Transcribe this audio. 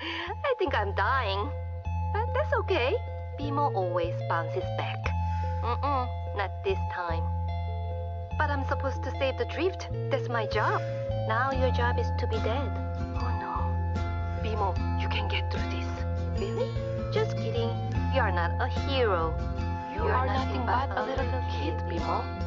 I think I'm dying. But that's okay. BMO always bounces back. Mm-mm, not this time. But I'm supposed to save the drift. That's my job. Now your job is to be dead. Oh no. BMO, you can get through this. Really? Just kidding. You are not a hero. You, are, nothing but a little kid, BMO.